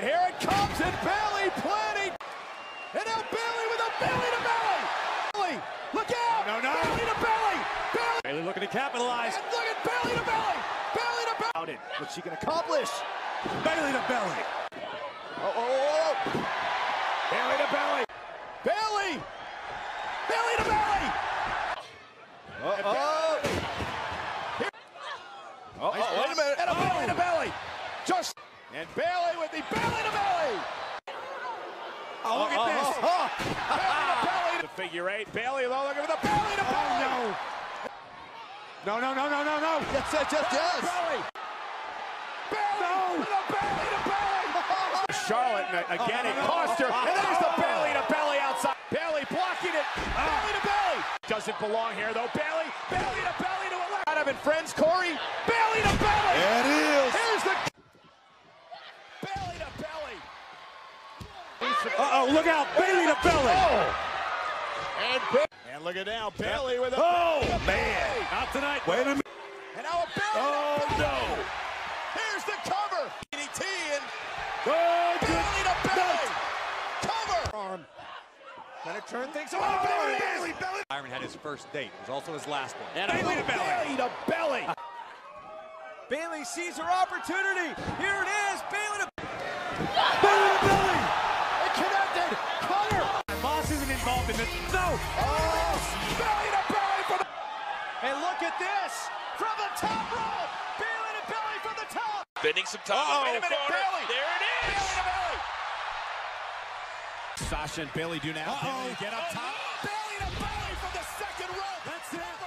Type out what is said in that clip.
comes and Bayley planning. And now Bayley with a belly to belly. Bayley, look out. No, no. Belly to belly. Bayley. Bayley looking to capitalize. And look at belly to belly. Belly to belly. Out it. What's she going to accomplish? Bayley to belly. Oh, oh, oh, oh. Bayley to belly. Bayley. Belly to belly. Uh-oh. Here. Oh, oh, wait a minute. And a Oh. belly to belly. Just. And Bayley with the belly to belly. Oh, look Oh, at this. oh, oh. oh. belly to belly. The figure eight. Bayley Bayley though, look at the belly to oh, belly. Oh, no. No, no, no, no, no, no. Yes, yes, yes, yes. Belly. Belly No. with belly to belly. Charlotte, and again, it Oh, cost her. oh, And there's the oh. belly to belly outside. Bayley blocking it. Ah. Belly to belly. Doesn't belong here, though. Bayley, Belly to belly to a Out of it, friends. Corey. Belly to belly. It is. Here's the. Belly to belly. Uh-oh, look out. Bayley to belly. Oh. And and look at now, Bayley with a. Oh, belly man. Not tonight. Wait a minute. And now a belly Oh, to belly. no. Here's the cover. DDT and Oh, good. belly to belly. Cover. Arm. Gonna turn things Oh, around. Bayley, Bayley, Bayley. Byron had his first date. It was also his last one. And Bayley to belly. belly to belly. Bayley sees her opportunity. Here it is. Bayley to Bayley at this from the top rope. Bayley to Bayley from the top. Spending some time. Oh, wait a minute, corner. Bayley. There it is. Bayley to Bayley. Sasha and Bayley do now. Uh -oh. Get up top. Oh. Bayley to Bayley from the second rope. That's it.